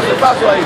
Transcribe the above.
Você passou aí.